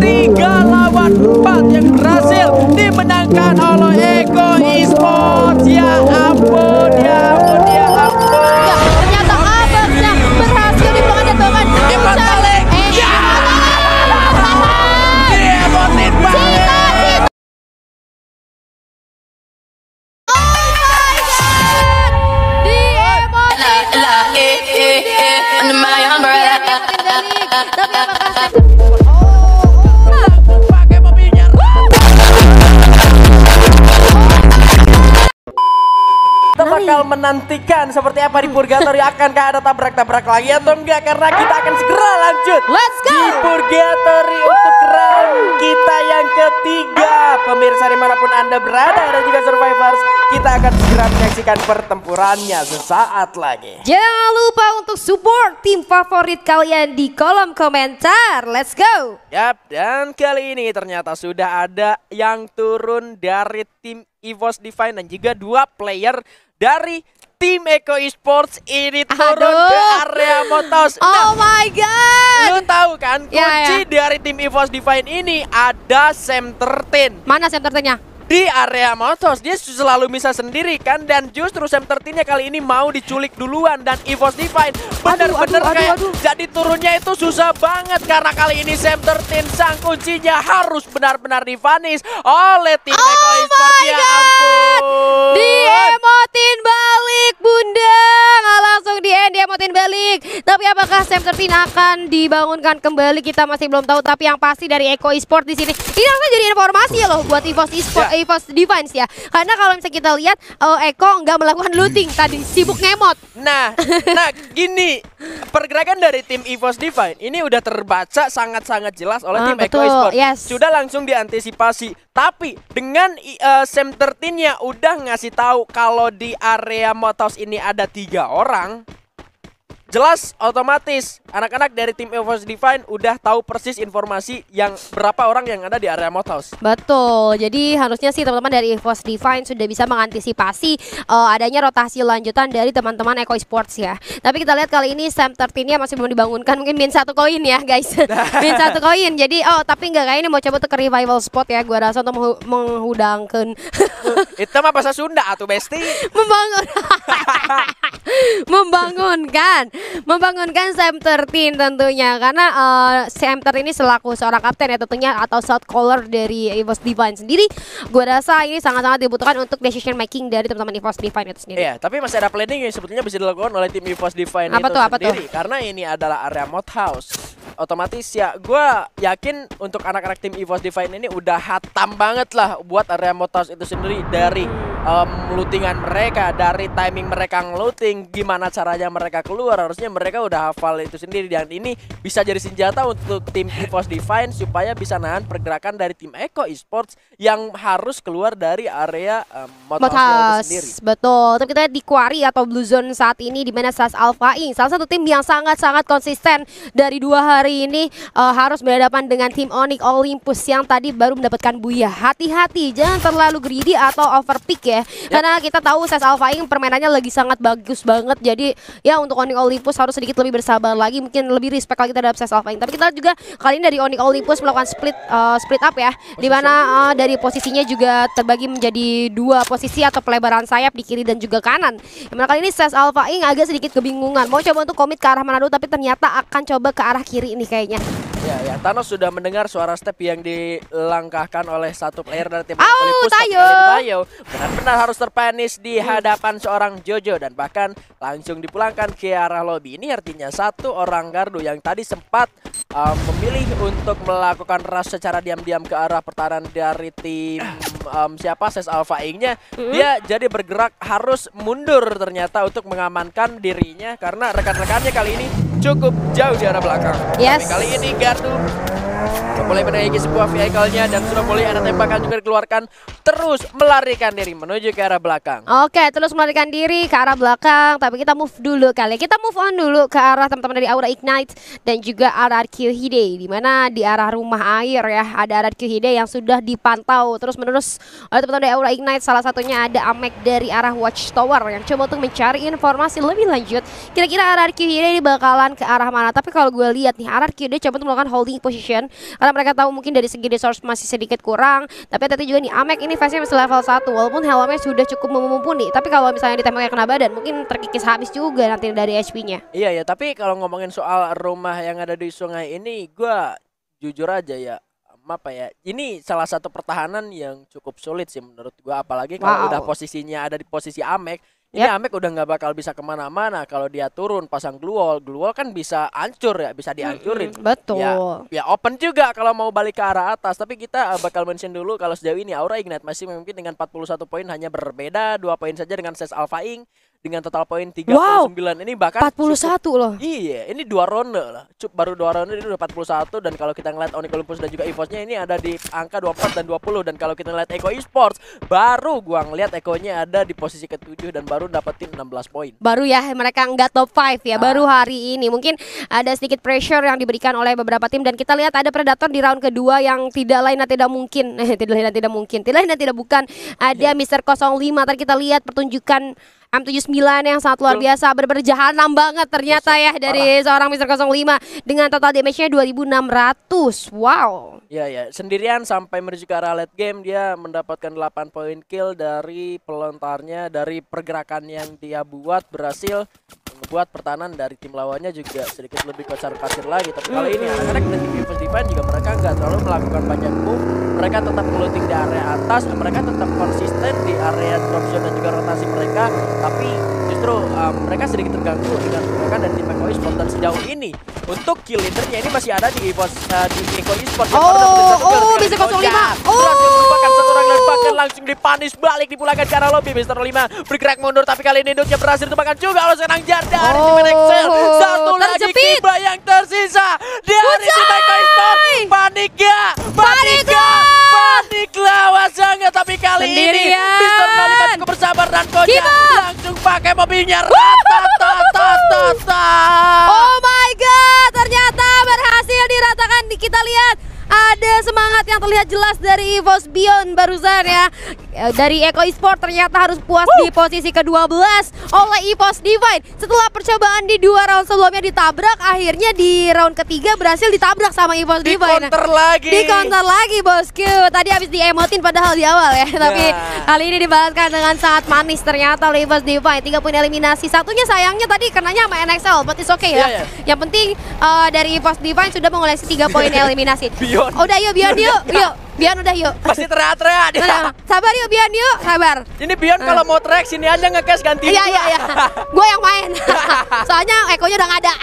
Tiga lawan empat yang berhasil dimenangkan oleh Eko Esports. Ya Bakal menantikan seperti apa di Purgatory akankah ada tabrak-tabrak lagi atau enggak karena kita akan segera lanjut Let's go! di Purgatory untuk round kita yang ketiga pemirsa di mana pun anda berada dan juga survivors kita akan segera menyaksikan pertempurannya sesaat lagi Jangan lupa untuk support tim favorit kalian di kolom komentar. Let's go! Yap, dan kali ini ternyata sudah ada yang turun dari tim EVOS Divine dan juga dua player dari tim Eko Esports ini turun Aduh. ke area Motos. Oh my god! Lu tahu kan kunci Ya, ya. dari tim EVOS Divine ini ada Sam 13 Mana senternya? Di area Motos dia selalu bisa sendiri kan? Dan justru Sam 13 kali ini mau diculik duluan dan EVOS Divine. Bener-bener kayak aduh. jadi turunnya itu susah banget karena kali ini Sam 13 sang kuncinya harus benar-benar divanis oleh tim Eko Oh Esports. my ya ampun. Diemotin balik bunda! Nggak langsung di end diemotin balik. Tapi apakah Sam 13 akan dibangunkan kembali? Kita masih belum tahu Tapi yang pasti dari Eko Esport di sini. Ini harusnya jadi informasi loh buat EVOS Esport, Ya. EVOS Defense ya Karena kalau misalnya kita lihat eh, Eko nggak melakukan looting tadi Sibuk ngemot Nah, nah gini pergerakan dari tim EVOS Divine ini udah terbaca sangat-sangat jelas oleh Ah, tim Eko Esports. yes. Sudah langsung diantisipasi. Tapi dengan eh, Sam 13-nya udah ngasih tahu kalau di area Motos ini ada tiga orang. Jelas otomatis anak-anak dari tim EVOS Divine udah tahu persis informasi yang berapa orang yang ada di area Motos. Betul, jadi harusnya sih teman-teman dari EVOS Divine sudah bisa mengantisipasi eh, adanya rotasi lanjutan dari teman-teman Eco Sports ya. Tapi kita lihat kali ini Sam 13-nya masih belum dibangunkan, mungkin min satu koin ya guys. min satu koin, jadi oh tapi enggak kayak ini mau coba tuh ke revival spot ya, gua rasa untuk menghu- menghudangkan Itu mah bahasa Sunda atuh Besti. membangun membangunkan membangunkan Sam 13 tentunya karena eh, Sam 13 ini selaku seorang kapten ya tentunya atau shot caller dari EVOS Divine sendiri gue rasa ini sangat-sangat dibutuhkan untuk decision making dari teman-teman EVOS Divine itu sendiri Iya, tapi masih ada planning yang sebetulnya bisa dilakukan oleh tim EVOS Divine Apa itu tuh, apa tuh? sendiri karena ini adalah area mod house. Otomatis ya gue yakin untuk anak-anak tim EVOS Divine ini udah hatam banget lah buat area mod house itu sendiri dari em, lootingan mereka, dari timing mereka ngeluting, gimana caranya mereka keluar, harusnya mereka udah hafal itu sendiri dan ini bisa jadi senjata untuk tim EVOS Divine supaya bisa nahan pergerakan dari tim Eko Esports yang harus keluar dari area mod Motas, sendiri. betul. Tapi kita lihat di Quarry atau Blue Zone saat ini di mana SAS Alpha Inc. Salah satu tim yang sangat-sangat konsisten dari dua hari ini eh, harus berhadapan dengan tim Onyx Olympus yang tadi baru mendapatkan buya. Hati-hati, jangan terlalu greedy atau overpick ya. Karena kita tahu SAS Alpha Inc. permainannya lagi sangat bagus banget. Jadi ya untuk Onyx Olympus harus sedikit lebih bersabar lagi, mungkin lebih respect lagi terhadap SAS Alpha Inc. Tapi kita juga kali ini dari Onyx Olympus melakukan split eh, split up ya, di mana eh, dari posisinya juga terbagi menjadi dua posisi atau pelebaran sayap di kiri dan juga kanan. Yang mana kali ini SAS Alpha Inc agak sedikit kebingungan. Mau coba untuk komit ke arah mana dulu tapi ternyata akan coba ke arah kiri ini kayaknya. Ya, ya, Thanos sudah mendengar suara step yang dilangkahkan oleh satu player dari tim Olympus Tayo. ini Benar-benar harus terpanis di hadapan seorang Jojo dan bahkan langsung dipulangkan ke arah lobby. Ini artinya satu orang gardu yang tadi sempat um, memilih untuk melakukan rush secara diam-diam ke arah pertahanan dari tim um, siapa Ses Alpha Ing-nya. Dia jadi bergerak harus mundur ternyata untuk mengamankan dirinya karena rekan-rekannya kali ini cukup jauh di arah belakang. Yes. Tapi kali ini gardu sudah mulai menaiki sebuah vehicle-nya dan sudah mulai ada tembakan juga dikeluarkan terus melarikan diri menuju ke arah belakang. Oke, terus melarikan diri ke arah belakang, tapi kita move dulu kali. Kita move on dulu ke arah teman-teman dari Aura Ignite dan juga RRQ Hide di mana di arah rumah air ya, ada RRQ Hide yang sudah dipantau terus menerus oleh teman-teman dari Aura Ignite. Salah satunya ada Amek dari arah Watchtower yang coba untuk mencari informasi lebih lanjut. Kira-kira RRQ Hide ini bakalan ke arah mana? Tapi kalau gue lihat nih, RRQ Hide coba untuk melakukan holding position karena mereka tahu mungkin dari segi resource masih sedikit kurang. Tapi tadi juga nih Amek ini face masih level 1 walaupun helmnya sudah cukup mumpuni. Tapi kalau misalnya ditembaknya kena badan mungkin terkikis habis juga nanti dari HP-nya. Iya ya, tapi kalau ngomongin soal rumah yang ada di sungai ini, gua jujur aja ya, apa ya, ini salah satu pertahanan yang cukup sulit sih menurut gua, apalagi kalau Wow. udah posisinya ada di posisi Amek. Ini Yap. Amek udah nggak bakal bisa ke mana-mana kalau dia turun pasang gluol, gluol kan bisa hancur ya, bisa dihancurin. Mm, betul. Ya, ya open juga kalau mau balik ke arah atas. Tapi kita uh, bakal mention dulu kalau sejauh ini Aura Ignite masih memimpin dengan 41 poin hanya berbeda dua poin saja dengan Ses Alpha Inc dengan total poin 39. Wow. Ini bahkan 41 cukup- loh. Iya, ini dua ronde lah. Cup baru dua ronde ini udah 41 dan kalau kita ngeliat Onyx Olympus dan juga EVOS-nya ini ada di angka 24 dan 20 dan kalau kita ngeliat Eko Esports baru gua ngeliat Eko-nya ada di posisi ke-7 dan baru dapetin 16 poin. baru ya mereka nggak top 5 ya Ah. baru hari ini mungkin ada sedikit pressure yang diberikan oleh beberapa tim dan kita lihat ada predator di round kedua yang tidak lain dan tidak mungkin eh, tidak lain dan tidak mungkin tidak lain dan tidak bukan ada Iya. Mr. 05 tadi kita lihat pertunjukan M79 yang sangat luar biasa jahanam banget ternyata ya dari seorang Mr. 05 dengan total damage-nya 2600 wow. Ya ya, sendirian sampai menuju ke arah late game dia mendapatkan 8 poin kill dari pelontarnya dari pergerakan yang dia buat. Berhasil membuat pertahanan dari tim lawannya juga sedikit lebih kocar kacir lagi. Tapi kali ini anak-anak dari tim Divine juga mereka nggak terlalu melakukan banyak move. Mereka tetap looting di area atas, mereka tetap konsisten di area drop zone dan juga rotasi mereka. Tapi justru um, mereka sedikit terganggu dengan pergerakan dari tim Esports dan sejauh ini untuk kill leadernya ini masih ada di EVOS uh, di Eko Esports. Oh, oh, dengan bisa 05. Koja. Oh. Berhasil merupakan satu orang dan bahkan langsung dipanis balik dipulangkan ke arah lobby Mister 5 bergerak mundur tapi kali ini Duknya berhasil ditembakkan juga oleh seorang jar dari Oh, tim Excel satu lagi. Kiba yang tersisa dari tim Eko Esports panik ya panik ya panik lawan sangat tapi kali ini Sendirian. Mister 05 cukup bersabar dan Koja Kiba. langsung pakai mobilnya rata Oh my god, yang terlihat jelas dari EVOS Beyond barusan ya. Eh, Dari Eko Esport ternyata harus puas di posisi ke-12 oleh EVOS Divine. Setelah percobaan di dua round sebelumnya ditabrak, akhirnya di round ketiga berhasil ditabrak sama EVOS di Divine. counter lagi Di counter lagi bosku. Tadi habis diemotin padahal di awal ya. Tapi Ya. kali ini dibalaskan dengan sangat manis ternyata oleh EVOS Divine. Tiga poin eliminasi. Satunya sayangnya tadi kenanya sama NXL, but it's okay ya. Iya, iya. Yang penting eh, dari EVOS Divine sudah mengoleksi tiga poin eliminasi. Bion. Udah yuk Bion yuk, yuk. Bion udah yuk. pasti teriak-teriak dia Udah. Sabar yuk Bion yuk, sabar. Ini Bion kalau mau track sini aja ngekes ganti Iya iya iya. Gue yang main. Soalnya Ekonya udah gak ada.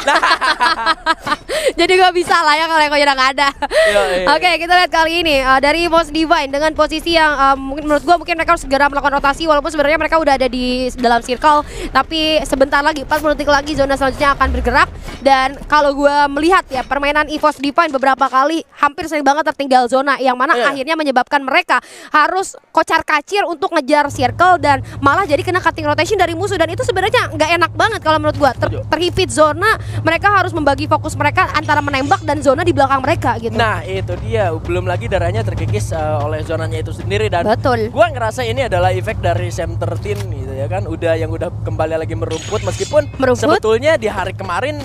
Jadi gue bisa lah ya kalau Ekonya udah gak ada. Iya, iya. Oke kita lihat kali ini uh, dari Most Divine dengan posisi yang uh, mungkin menurut gue mungkin mereka harus segera melakukan rotasi walaupun sebenarnya mereka udah ada di dalam circle tapi sebentar lagi 40 detik lagi zona selanjutnya akan bergerak dan kalau gue melihat ya permainan EVOS Divine beberapa kali hampir sering banget tertinggal zona yang mana Iya. akhirnya menyebabkan mereka harus kocar kacir untuk ngejar circle dan malah jadi kena cutting rotation dari musuh. Dan itu sebenarnya nggak enak banget kalau menurut gua. Ter terhipit zona mereka harus membagi fokus mereka antara menembak dan zona di belakang mereka gitu. Nah itu dia. Belum lagi darahnya terkikis uh, oleh zonanya itu sendiri dan betul. gua ngerasa ini adalah efek dari Sam 13 gitu ya kan. Udah yang udah kembali lagi merumput meskipun Merumput? sebetulnya di hari kemarin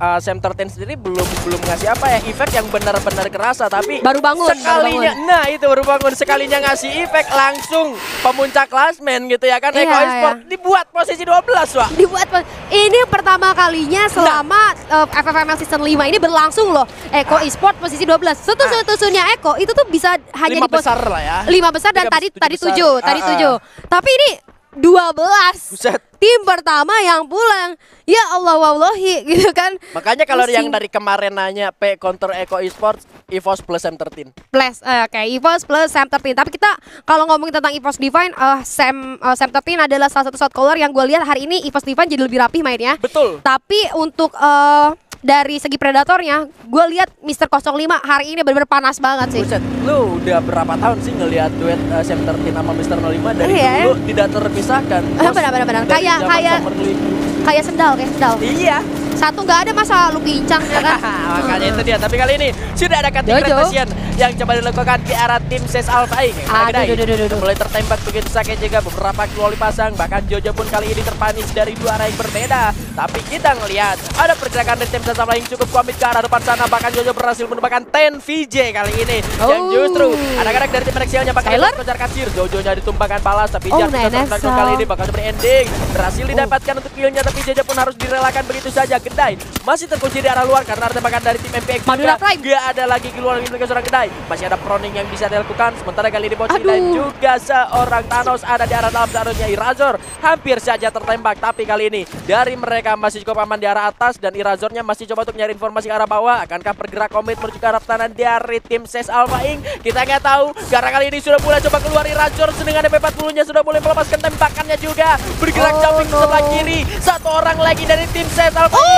uh, Sam 13 sendiri belum belum ngasih apa ya efek yang benar-benar kerasa tapi Baru bangun, baru sekalinya bangun. nah itu baru bangun sekalinya ngasih efek langsung pemuncak klasmen gitu ya kan Iya, Eko Esport iya. dibuat posisi 12 Wak dibuat ini pertama kalinya selama uh, FFML season 5 ini berlangsung loh Eko Esport posisi 12 setu-setunya Eko itu tuh bisa hanya lima di besar lah ya lima besar dan Tiga tadi tadi tujuh besar. tujuh tadi Ah, ah. tujuh tapi ini 12 Buset tim pertama yang pulang ya Allah wallahi gitu kan Makanya kalau Pusing. yang dari kemarin nanya P counter Eco Esports, EVOS plus M13. plus eh, oke EVOS plus Sam 13 tapi kita kalau ngomongin tentang EVOS Divine eh, Sam eh, Sam 13 adalah salah satu shot caller yang gue lihat hari ini EVOS Divine jadi lebih rapih mainnya Betul. tapi untuk eh, dari segi predatornya, gue lihat Mister 05 hari ini benar-benar panas banget sih. Buset, lu udah berapa tahun sih ngelihat duet uh, Sam 13 sama Mr. 05 dari Iya, dulu tidak terpisahkan. Eh, Terus benar, benar, benar. dari Kayak- kayak-. Kayak sendal, kayak sendal. Iya, Satu nggak ada masa lu pincang ya kan? makanya itu dia. Tapi kali ini sudah ada cutting Jojo. rotation yang coba dilakukan di arah tim Ses Alpha Ing. Aduh. Mulai tertembak begitu sakit juga beberapa keluar pasang. Bahkan Jojo pun kali ini terpanis dari dua arah yang berbeda. Tapi kita ngelihat ada pergerakan dari tim Ses Alpha Ing cukup komit ke arah depan sana. Bahkan Jojo berhasil menumbangkan 10 VJ kali ini. Yang Oh. justru anak-anak dari tim Nexialnya bakal kocar kacir. Jojo-nya ditumbangkan balas tapi Oh, Jar kali ini bakal seperti ending. Berhasil didapatkan untuk killnya tapi Jojo pun harus direlakan begitu saja. Kedai masih terkunci di arah luar karena ada tembakan dari tim MPX Madura. Prime. Gak ada lagi keluar dari seorang kedai. Masih ada proning yang bisa dilakukan. Sementara kali ini Aduh. dan juga seorang Thanos ada di arah dalam seharusnya Irazor hampir saja tertembak. Tapi kali ini dari mereka masih cukup aman di arah atas dan Irazornya masih coba untuk nyari informasi ke arah bawah. Akankah bergerak komit menuju ke arah pertahanan dari tim Ses Alpha Inc? Kita nggak tahu. Karena kali ini sudah mulai coba keluar Irazor dengan MP40-nya sudah mulai melepaskan tembakannya juga. Bergerak Oh, jumping ke no. sebelah kiri. Satu orang lagi dari tim Ses Alpha Inc.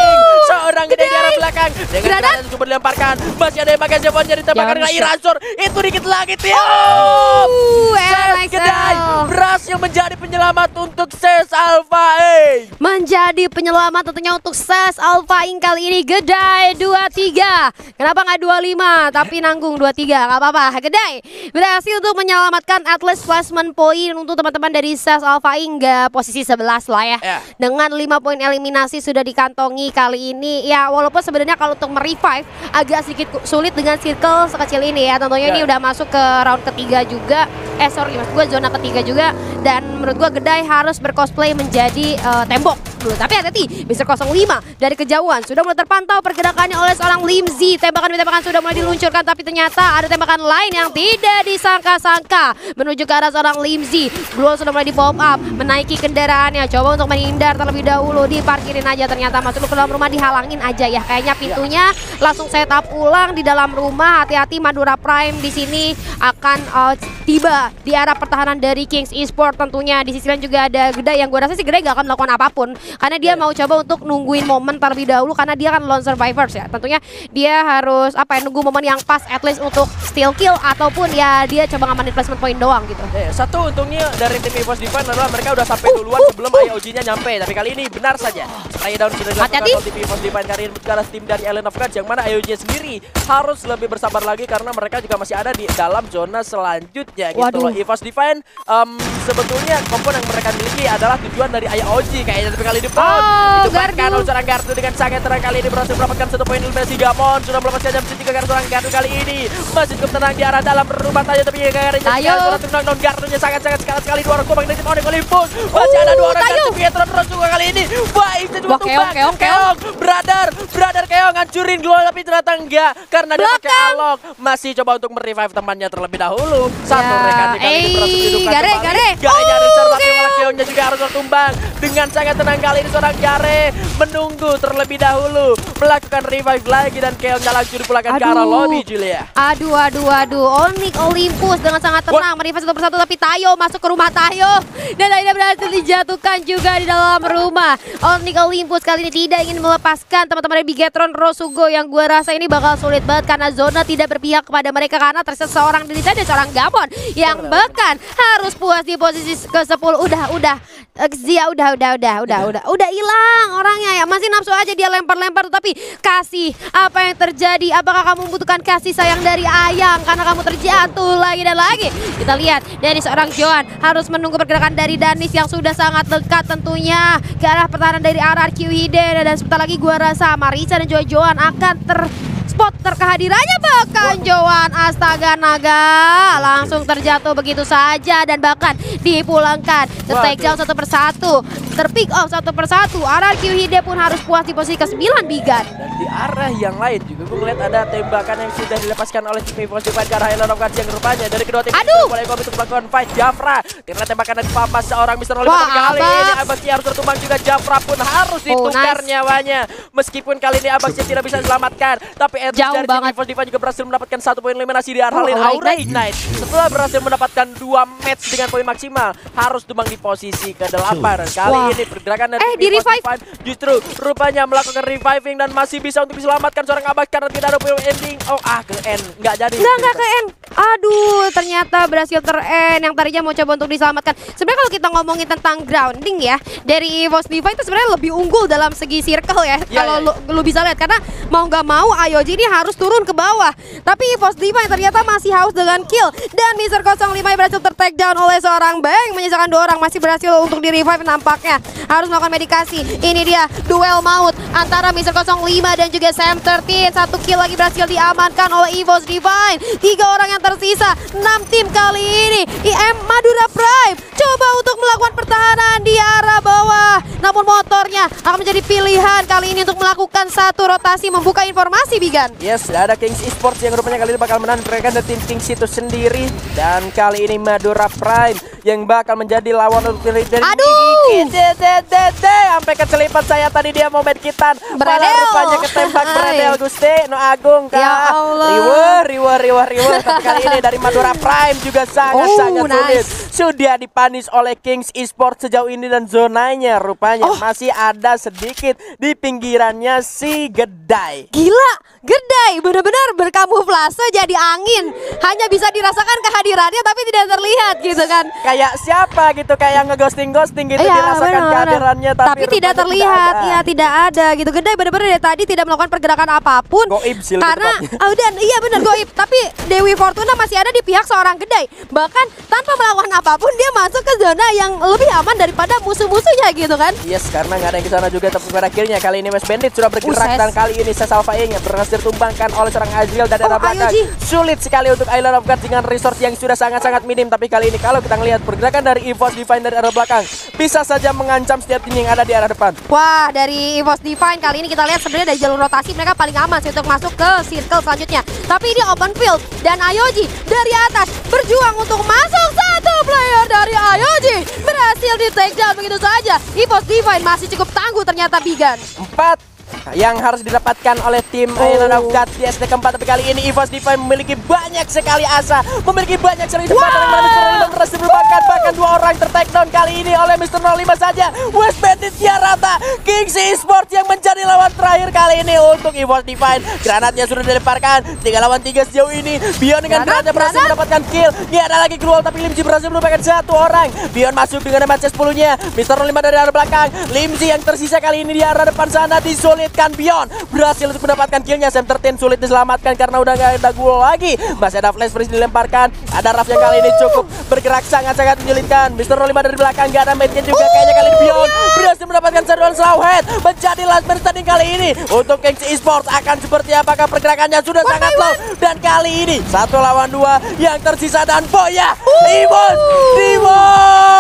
Seorang gede di arah belakang dengan Granat. granat coba dilemparkan. Masih ada yang pakai jawabannya ditembakkan Jangan dengan. Irazor. Itu dikit lagi Ses LXL. Kedai berhasil menjadi penyelamat untuk Ses Alpha A. Menjadi penyelamat tentunya untuk SES Alpha Inc kali ini Gedai 23 Kenapa nggak 25 tapi nanggung 23 nggak apa-apa Gedai berhasil untuk menyelamatkan at least placement point untuk teman-teman dari SES Alpha Inc posisi 11 lah ya Ya. Dengan 5 poin eliminasi sudah dikantongi kali ini. Ya walaupun sebenarnya kalau untuk merevive agak sedikit sulit dengan circle sekecil ini ya. Tentunya Ya. ini udah masuk ke round ketiga juga. Eh sorry maksud gue zona ketiga juga. Dan menurut gue Gedai harus bercosplay menjadi eh, tembok dulu. Tapi hati-hati Mr. 05 dari kejauhan. Sudah mulai terpantau pergerakannya oleh seorang Limzi Tembakan-tembakan sudah mulai diluncurkan Tapi ternyata ada tembakan lain yang tidak disangka-sangka. Menuju ke arah seorang Limzi Glow sudah mulai di pop up Menaiki kendaraannya. Coba untuk menghindar terlebih dahulu Diparkirin aja. Ternyata masuk ke dalam rumah dihalangin aja ya. Kayaknya pintunya langsung setup ulang di dalam rumah. Hati-hati Madura Prime di sini akan eh, tiba di arah pertahanan dari Kings Esport tentunya. Di sisi lain juga ada Gedai yang gue rasa sih Gedai gak akan melakukan apa pun. Karena dia mau coba untuk nungguin momen terlebih dahulu karena dia kan lone survivors ya. Tentunya dia harus apa ya nunggu momen yang pas at least untuk steal kill ataupun ya dia coba ngamanin placement point doang gitu. Eh, satu untungnya dari tim EVOS Divine adalah mereka udah sampai Uh, duluan uh, sebelum uh. IOG-nya nyampe. Tapi kali ini benar saja. Spray down sudah dilakukan Oleh EVOS Divine kali ini ke tim dari Island of Gods yang mana IOG sendiri harus lebih bersabar lagi karena mereka juga masih ada di dalam zona selanjutnya gitu Waduh. loh. EVOS Divine em, sebetulnya kompon yang mereka miliki adalah tujuan dari IOG kayaknya tapi kali ini pun Oh, ditumbangkan Gardu. oleh seorang Gardu dengan sangat terang kali ini berhasil mendapatkan satu poin eliminasi Gamon sudah melepaskan jam tiga karena seorang Gardu kali ini masih cukup tenang di arah dalam rumah Tayo tapi. Tendang non Gardunya sangat-sangat sekali sekali dua orang kubang dari tim Onyx Olympus. Masih ada dua orang tim Pietro terus juga kali ini. Baik itu juga tumbang. Keong. Brother, brother keong hancurin glow tapi ternyata enggak karena dia pakai alok. Masih coba untuk merevive temannya terlebih dahulu. Satu Ya, rekannya kali ini berhasil dihidupkan Gare, kembali. Gare. Garenya Oh, tapi malah keong. keongnya juga harus tertumbang. Dengan sangat tenang kali ini seorang Gare menunggu terlebih dahulu melakukan revive lagi dan keongnya langsung dipulangkan ke arah lobby Julia. Aduh, aduh, aduh. Onyx Olympus dengan sangat tenang merevive satu persatu tapi Tayo masuk ke rumah Tayo dan akhirnya berhasil dijatuhkan juga di dalam rumah. Onyx Olympus kali ini tidak ingin melepaskan teman-teman dari Bigetron Rosugo yang gua rasa ini bakal sulit banget karena zona tidak berpihak kepada mereka karena tersisa seorang diri saja seorang Gamon yang bahkan harus puas di posisi ke-10. Udah, udah. Zia udah, udah, udah, udah, udah, udah hilang orangnya ya. Masih nafsu aja dia lempar-lempar tapi kasih apa yang terjadi? Apakah kamu membutuhkan kasih sayang dari ayang karena kamu terjatuh lagi dan lagi? Kita lihat dari seorang Joan harus menunggu pergerakan dari Danis yang sudah sangat dekat tentunya ke arah pertahanan dari RRQ Hiden dan sebentar lagi gua rasa Marisa dan juga Joan akan ter spot terkehadirannya bahkan Joan Astaga Naga. Langsung terjatuh begitu saja dan bahkan dipulangkan. Ke take down satu persatu. Terpick off satu persatu. RRQ Hide pun harus puas di posisi ke-9 Bigan. Dan di arah yang lain juga gue ngeliat ada tembakan yang sudah dilepaskan oleh Evos Divine ke arah Island of yang rupanya dari kedua tim Aduh. mulai komit untuk melakukan fight. Jafra ternyata tembakan dari Papa seorang Mr. Oliver Wah, kali Abax. ini Abaxi harus tertumbang juga. Jafra pun harus Oh, ditukar nice. nyawanya. Meskipun kali ini Abaxi tidak bisa diselamatkan tapi Epic Jauh banget. EVOS Divine juga berhasil mendapatkan satu poin eliminasi di Arhalin Oh, Aura Ignite. Ignite. Setelah berhasil mendapatkan dua match dengan poin maksimal, harus tumbang di posisi ke-8. Dan kali Wah. ini pergerakan dari Eh, di revive. Divine justru rupanya melakukan reviving dan masih bisa untuk diselamatkan seorang abad karena tidak ada poin ending. Oh, ah ke end. Nggak jadi. Enggak, enggak ke end. Aduh, ternyata berhasil ter-end yang tadinya mau coba untuk diselamatkan. Sebenarnya kalau kita ngomongin tentang grounding ya, dari EVOS Divine itu sebenarnya lebih unggul dalam segi circle ya. Iya, kalau iya. lu, lu bisa lihat karena mau nggak mau Ayoji ini harus turun ke bawah. Tapi EVOS Divine ternyata masih haus dengan kill dan Mister 05 berhasil ter-take down oleh seorang Bang menyisakan dua orang masih berhasil untuk di revive nampaknya. Harus melakukan medikasi. Ini dia duel maut antara Mister 05 dan juga Sam 13. Satu kill lagi berhasil diamankan oleh EVOS Divine. Tiga orang yang tersisa. Enam tim kali ini. IM Madura Prime coba untuk melakukan pertahanan di arah bawah. Namun motornya akan menjadi pilihan kali ini untuk melakukan satu rotasi membuka informasi Bigan. Yes, ada Kings Esports yang rupanya kali ini bakal menang mereka dari tim Kings itu sendiri dan kali ini Madura Prime yang bakal menjadi lawan untuk dari dari Aduh! Sampai kecelipat saya tadi dia mau main kitan malah rupanya ketembak. Bradel Gusti no Agung kah Ya Allah. riwe riwe riwe riwe tapi kali ini dari Madura Prime juga sangat sangat Oh, sulit nice. sudah dipanis oleh Kings Esports sejauh ini dan zonanya rupanya Oh. masih ada sedikit di pinggirannya si Gedai Gila, Gedai benar-benar berkamuflase jadi angin. Hanya bisa dirasakan kehadirannya tapi tidak terlihat gitu kan. kayak siapa gitu kayak ngeghosting ghosting gitu Iya, dirasakan benar-benar. kehadirannya tapi, tapi tidak terlihat, ada. ya tidak ada gitu. Gedai benar-benar dari tadi tidak melakukan pergerakan apa pun. Goib sih Karena oh, dan iya benar goib. tapi Dewi Fortuna masih ada di pihak seorang Gedai. Bahkan tanpa melakukan apa pun dia masuk ke zona yang lebih aman daripada musuh-musuhnya gitu kan. Yes, karena nggak ada yang di sana juga tapi pada akhirnya kali ini West Bandit sudah bergerak Uses. dan kali ini Sesalva yang berhasil tumbangkan oleh seorang Azriel dari Oh, arah belakang. Ayoji. Sulit sekali untuk Island of God dengan resource yang sudah sangat-sangat minim tapi kali ini kalau kita ngelihat pergerakan dari EVOS Divine dari arah belakang bisa saja mengancam setiap tim yang ada di arah depan. Wah, dari EVOS Divine kali ini kita lihat sebenarnya dari jalur rotasi mereka paling aman sih untuk masuk ke circle selanjutnya. Tapi ini open field dan Ayoji dari atas berjuang untuk masuk satu player dari Ayoji berhasil di take down begitu saja. EVOS Divine masih cukup tangguh ternyata Bigan. Empat yang harus didapatkan oleh tim Oh. Island of God di SD keempat tapi kali ini EVOS Divine memiliki banyak sekali asa memiliki banyak sekali kesempatan yang mana Mr. 05 berhasil merupakan bahkan dua orang ter down kali ini oleh Mr. 05 saja West Bandit rata Kings Esports yang menjadi lawan terakhir kali ini untuk EVOS Divine granatnya sudah dilemparkan tiga lawan tiga sejauh ini Bion dengan Granat, granatnya berhasil granat. mendapatkan kill ini ada lagi Cruel tapi Limji berhasil merupakan satu orang Bion masuk dengan match 10 nya Mr. 05 dari arah belakang Limji yang tersisa kali ini di arah depan sana disulitkan Bion berhasil untuk mendapatkan killnya. Sam 13 sulit diselamatkan karena udah gak ada gol lagi. Masih ada flash freeze dilemparkan. Ada Raf yang kali ini cukup bergerak sangat-sangat menyulitkan. Mr. 05 dari belakang gak ada medkit juga. Kayaknya kali ini Bion berhasil mendapatkan seruan slow head menjadi last man standing kali ini. Untuk Kings Esports akan seperti apakah pergerakannya? Sudah One sangat low. dan kali ini satu lawan dua yang tersisa dan Boya. Imos Dimos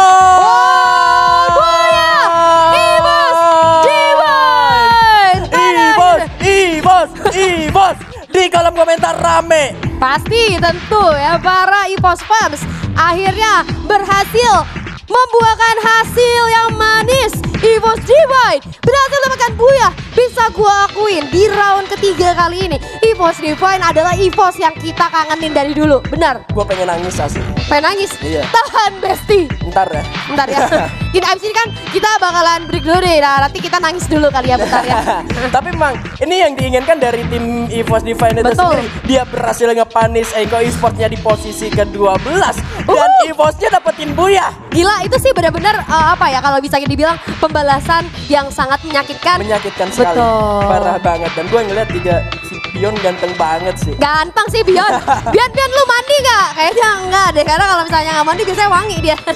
rame Pasti tentu ya para EVOS fans akhirnya berhasil membuahkan hasil yang manis. EVOS Divine berhasil mendapatkan buya. Bisa gua akuin di round ketiga kali ini EVOS Divine adalah EVOS yang kita kangenin dari dulu. Benar. gue pengen nangis asli Pengen nangis. Iya. Tahan Besti. ntar ya Bentar ya. Ini abis ini kan kita bakalan break dulu deh. Nah, nanti kita nangis dulu kali ya bentar ya. Tapi memang ini yang diinginkan dari tim EVOS Divine itu sendiri. Dia berhasil ngepanis Eko Esportsnya di posisi ke-12 dan Uhuh. EVOSnya dapetin Buya. Gila itu sih benar-benar eh, apa ya kalau bisa dibilang pembalasan yang sangat menyakitkan. Menyakitkan sekali. Betul. Parah banget dan gue ngeliat juga si Pion ganteng banget sih. Ganteng sih Bion. Bion Bion lu mandi gak? Kayaknya enggak deh karena kalau misalnya nggak mandi biasanya wangi dia.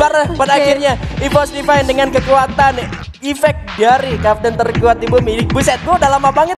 Pada, pada Oke. akhirnya EVOS Divine dengan kekuatan efek dari kapten terkuat di bumi. Buset, gue udah lama banget